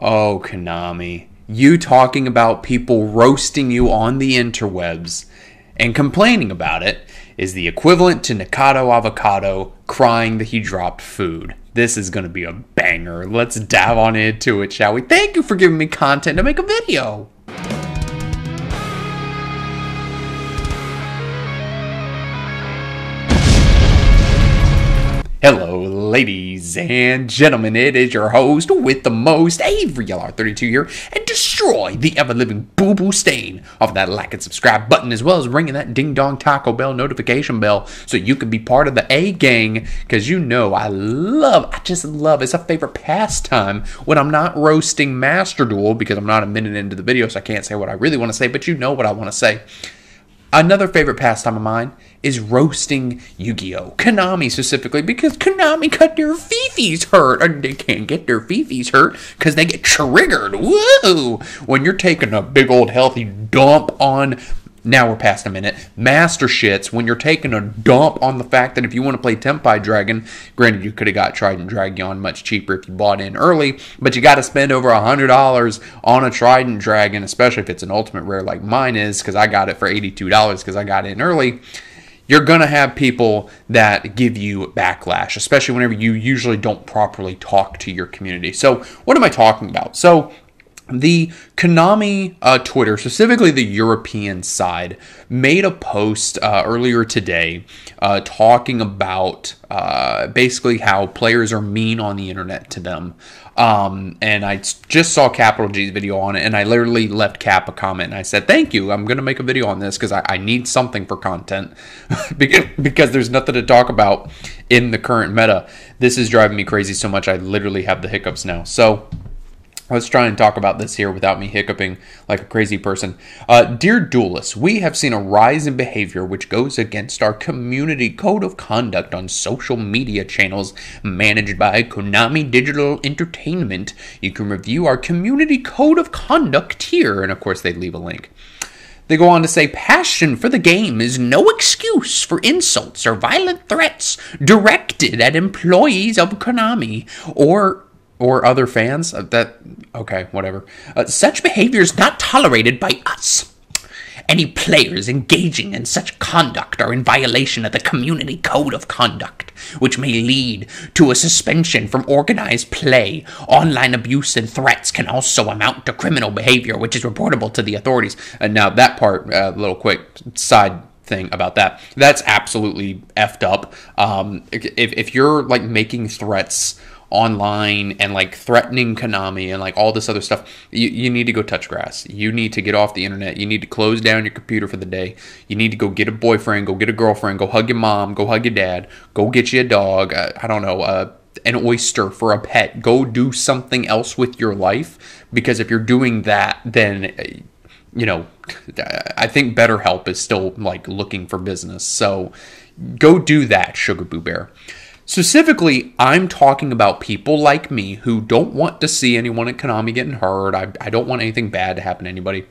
Oh, Konami. You talking about people roasting you on the interwebs and complaining about it is the equivalent to Nikocado Avocado crying that he dropped food. This is going to be a banger. Let's dive on into it, shall we? Thank you for giving me content to make a video. Hello, ladies and gentlemen. It is your host with the most, Avery LR32 here, and destroy the ever living boo boo stain off that like and subscribe button, as well as ringing that ding dong Taco Bell notification bell so you can be part of the A gang. Because you know, I love, I just love, it's a favorite pastime when I'm not roasting Master Duel because I'm not a minute into the video, so I can't say what I really want to say, but you know what I want to say. Another favorite pastime of mine is roasting Yu-Gi-Oh! Konami specifically because Konami got their fifis hurt and they can't get their fifis hurt because they get triggered. Woo! When you're taking a big old healthy dump on now we're past a minute. Master shits when you're taking a dump on the fact that if you want to play Tenpai Dragon, granted you could have got Trident Dragion much cheaper if you bought in early, but you got to spend over a hundred dollars on a Trident Dragion, especially if it's an ultimate rare like mine is, because I got it for eighty-two dollars because I got in early you're going to have people that give you backlash, especially whenever you usually don't properly talk to your community. So, what am I talking about? So, the Konami uh, Twitter, specifically the European side, made a post uh, earlier today uh, talking about uh, basically how players are mean on the internet to them. Um, and I just saw Capital G's video on it, and I literally left Cap a comment, and I said, "Thank you. I'm going to make a video on this because I, I, need something for content because, because there's nothing to talk about in the current meta. This is driving me crazy so much. I literally have the hiccups now. So." Let's try and talk about this here without me hiccuping like a crazy person. Uh, Dear duelists, we have seen a rise in behavior which goes against our community code of conduct on social media channels managed by Konami Digital Entertainment. You can review our community code of conduct here, and of course, they leave a link. They go on to say passion for the game is no excuse for insults or violent threats directed at employees of Konami or or other fans. Uh, that okay, whatever. Uh, such behavior is not tolerated by us. Any players engaging in such conduct are in violation of the community code of conduct, which may lead to a suspension from organized play. Online abuse and threats can also amount to criminal behavior, which is reportable to the authorities. And now that part, a uh, little quick side thing about that. That's absolutely effed up. Um, if, if you're like making threats online and like threatening Konami and like all this other stuff, you, you need to go touch grass. You need to get off the internet. You need to close down your computer for the day. You need to go get a boyfriend, go get a girlfriend, go hug your mom, go hug your dad, go get you a dog. Uh, I don't know, uh, an oyster for a pet. Go do something else with your life because if you're doing that, then. Uh, you know, I think BetterHelp is still like looking for business. So go do that, Sugar Boo Bear. Specifically, I'm talking about people like me who don't want to see anyone at Konami getting hurt. I, I don't want anything bad to happen to anybody.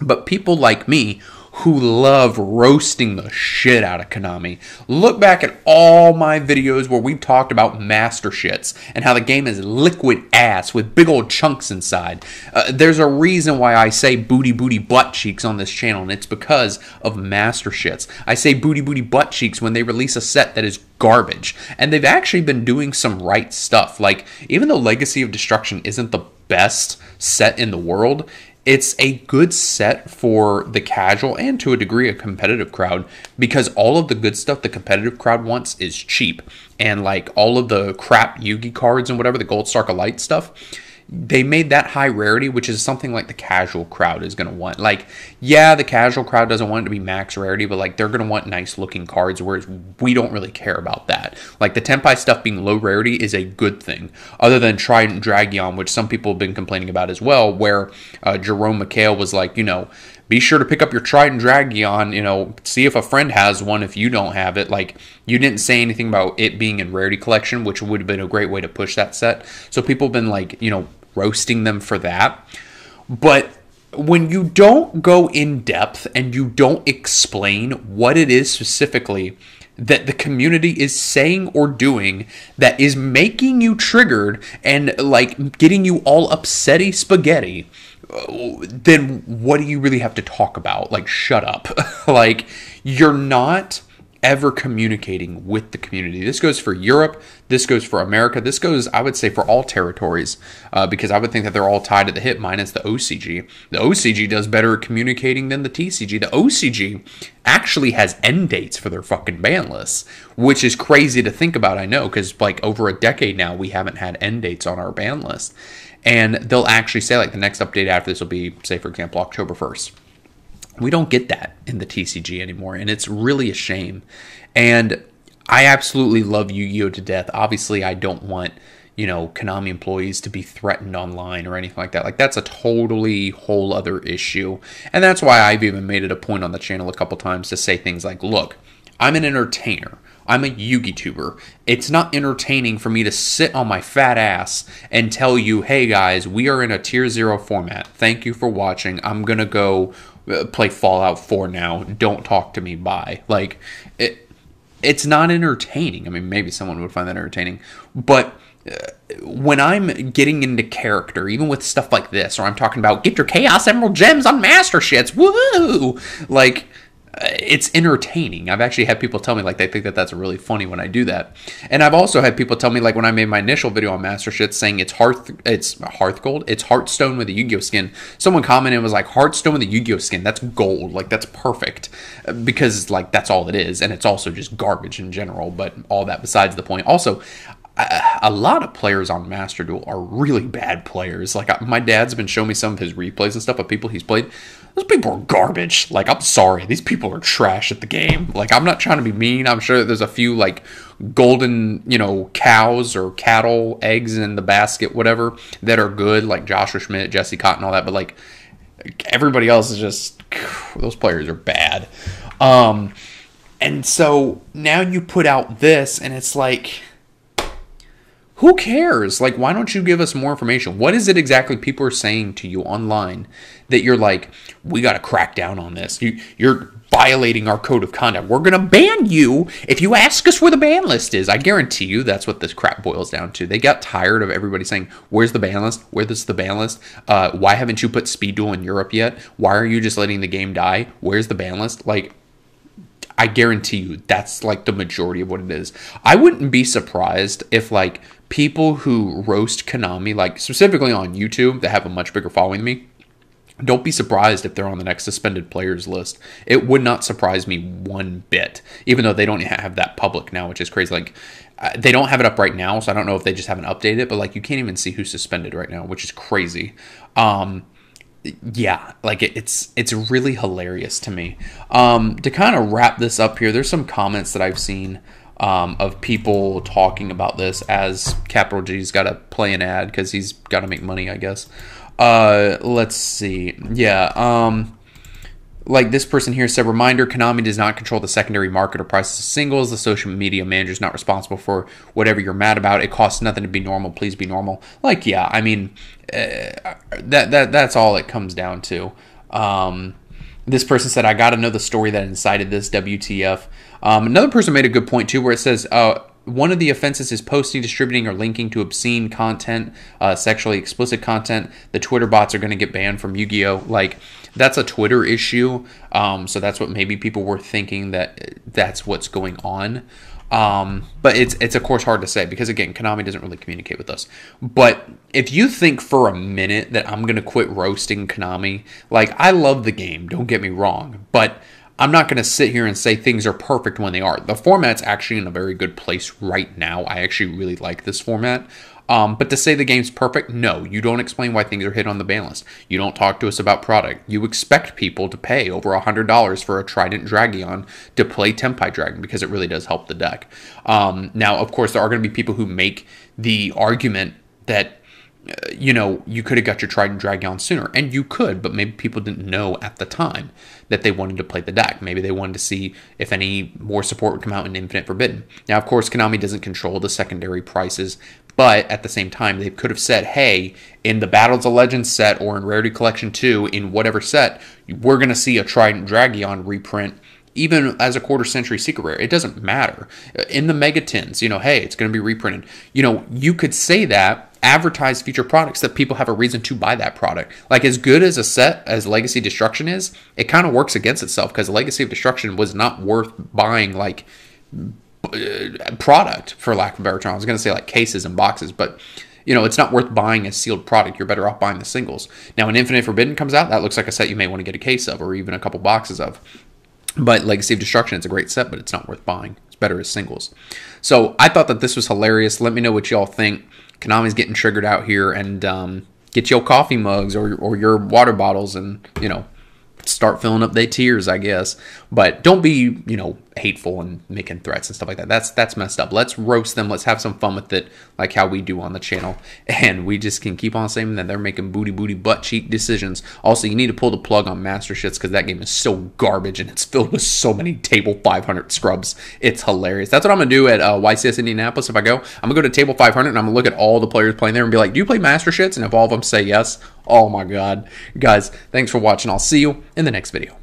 But people like me who love roasting the shit out of Konami. Look back at all my videos where we've talked about master shits and how the game is liquid ass with big old chunks inside. Uh, there's a reason why I say booty booty butt cheeks on this channel, and it's because of master shits. I say booty booty butt cheeks when they release a set that is garbage. And they've actually been doing some right stuff. Like, even though Legacy of Destruction isn't the best set in the world, it's a good set for the casual and to a degree a competitive crowd because all of the good stuff the competitive crowd wants is cheap. And like all of the crap Yugi cards and whatever, the Gold Star Light stuff, they made that high rarity, which is something like the casual crowd is going to want. Like, yeah, the casual crowd doesn't want it to be max rarity, but like they're going to want nice looking cards, whereas we don't really care about that. Like the Tenpai stuff being low rarity is a good thing, other than Trident Dragion, which some people have been complaining about as well, where uh, Jerome McHale was like, you know, be sure to pick up your Trident Dragion, you know, see if a friend has one if you don't have it. Like, you didn't say anything about it being in rarity collection, which would have been a great way to push that set. So people have been like, you know, roasting them for that. But when you don't go in depth and you don't explain what it is specifically that the community is saying or doing that is making you triggered and like getting you all upsetty spaghetti, then what do you really have to talk about? Like, shut up. like, you're not ever communicating with the community. This goes for Europe. This goes for America. This goes, I would say, for all territories, uh, because I would think that they're all tied at the hip, minus the OCG. The OCG does better at communicating than the TCG. The OCG actually has end dates for their fucking ban lists, which is crazy to think about, I know, because like over a decade now, we haven't had end dates on our ban list. And they'll actually say, like, the next update after this will be, say, for example, October 1st we don't get that in the TCG anymore, and it's really a shame. And I absolutely love Yu Gi Oh! to death. Obviously, I don't want, you know, Konami employees to be threatened online or anything like that. Like, that's a totally whole other issue. And that's why I've even made it a point on the channel a couple times to say things like, look, I'm an entertainer. I'm a Yugi tuber. It's not entertaining for me to sit on my fat ass and tell you, hey guys, we are in a tier zero format. Thank you for watching. I'm going to go play Fallout 4 now. Don't talk to me. Bye. Like it, it's not entertaining. I mean, maybe someone would find that entertaining, but uh, when I'm getting into character, even with stuff like this, or I'm talking about get your Chaos Emerald gems on Master Shits, woo! Like it's entertaining. I've actually had people tell me like they think that that's really funny when I do that, and I've also had people tell me like when I made my initial video on Master Shit saying it's hearth, it's hearth gold, it's Hearthstone with a Yu-Gi-Oh skin. Someone commented was like Hearthstone with a Yu-Gi-Oh skin. That's gold, like that's perfect because like that's all it is, and it's also just garbage in general. But all that besides the point. Also, a lot of players on Master Duel are really bad players. Like my dad's been showing me some of his replays and stuff of people he's played. Those people are garbage. Like I'm sorry, these people are trash at the game. Like I'm not trying to be mean. I'm sure there's a few like golden, you know, cows or cattle eggs in the basket, whatever, that are good, like Joshua Schmidt, Jesse Kotton, all that. But like everybody else is just those players are bad. Um, and so now you put out this, and it's like who cares? Like, why don't you give us more information? What is it exactly people are saying to you online that you're like, we got to crack down on this? You, you're violating our code of conduct. We're going to ban you if you ask us where the ban list is. I guarantee you that's what this crap boils down to. They got tired of everybody saying, Where's the ban list? Where's the ban list? Uh, why haven't you put Speed Duel in Europe yet? Why are you just letting the game die? Where's the ban list? Like, I guarantee you that's like the majority of what it is. I wouldn't be surprised if like people who roast Konami, like specifically on YouTube, that have a much bigger following than me, don't be surprised if they're on the next suspended players list. It would not surprise me one bit, even though they don't have that public now, which is crazy. Like, they don't have it up right now, so I don't know if they just haven't updated it, but like, you can't even see who's suspended right now, which is crazy. Um, yeah, like it, it's it's really hilarious to me. Um, to kind of wrap this up here, there's some comments that I've seen um, of people talking about this as Capital G's got to play an ad because he's got to make money, I guess. Uh, let's see. Yeah. Um, like this person here said, reminder Konami does not control the secondary market or prices of singles. The social media manager is not responsible for whatever you're mad about. It costs nothing to be normal. Please be normal. Like, yeah, I mean, uh, that, that that's all it comes down to. Um, this person said, I got to know the story that incited this WTF. Um, another person made a good point too, where it says, uh, one of the offenses is posting, distributing, or linking to obscene content, uh, sexually explicit content. The Twitter bots are going to get banned from Yu Gi Oh! Like, that's a Twitter issue. Um, so that's what maybe people were thinking that that's what's going on. Um, but it's it's of course hard to say because again, Konami doesn't really communicate with us. But if you think for a minute that I'm gonna quit roasting Konami, like I love the game, don't get me wrong, but I'm not going to sit here and say things are perfect when they are. The format's actually in a very good place right now. I actually really like this format. Um, but to say the game's perfect, no, you don't explain why things are hit on the list. You don't talk to us about product. You expect people to pay over $100 for a Trident Dragion to play Tenpai Dragon because it really does help the deck. Um, now, of course, there are going to be people who make the argument that Uh, you know, you could have got your Trident Dragion sooner, and you could, but maybe people didn't know at the time that they wanted to play the deck. Maybe they wanted to see if any more support would come out in Infinite Forbidden. Now, of course, Konami doesn't control the secondary prices, but at the same time, they could have said, hey, in the Battles of Legends set or in Rarity Collection 2, in whatever set, we're going to see a Trident Dragion reprint even as a quarter century secret rare. It doesn't matter. In the mega tins, you know, hey, it's going to be reprinted. You know, you could say that, advertise future products that people have a reason to buy that product. Like as good as a set as Legacy Destruction is, it kind of works against itself because Legacy of Destruction was not worth buying like uh, product for lack of a better term. I was going to say like cases and boxes, but you know, it's not worth buying a sealed product. You're better off buying the singles. Now, when Infinite Forbidden comes out, that looks like a set you may want to get a case of or even a couple boxes of. But Legacy of Destruction, it's a great set, but it's not worth buying. It's better as singles. So I thought that this was hilarious. Let me know what y'all think. Konami's getting triggered out here, and um, get your coffee mugs or or your water bottles, and you know, start filling up their tears, I guess. But don't be, you know, hateful and making threats and stuff like that. That's that's messed up. Let's roast them. Let's have some fun with it, like how we do on the channel. And we just can keep on saying that they're making booty booty butt cheek decisions. Also, you need to pull the plug on Master Shits because that game is so garbage and it's filled with so many table 500 scrubs. It's hilarious. That's what I'm gonna do at uh, YCS Indianapolis. If I go, I'm gonna go to table 500 and I'm gonna look at all the players playing there and be like, "Do you play Master Shits?" And if all of them say yes, oh my god, guys, thanks for watching. I'll see you in the next video.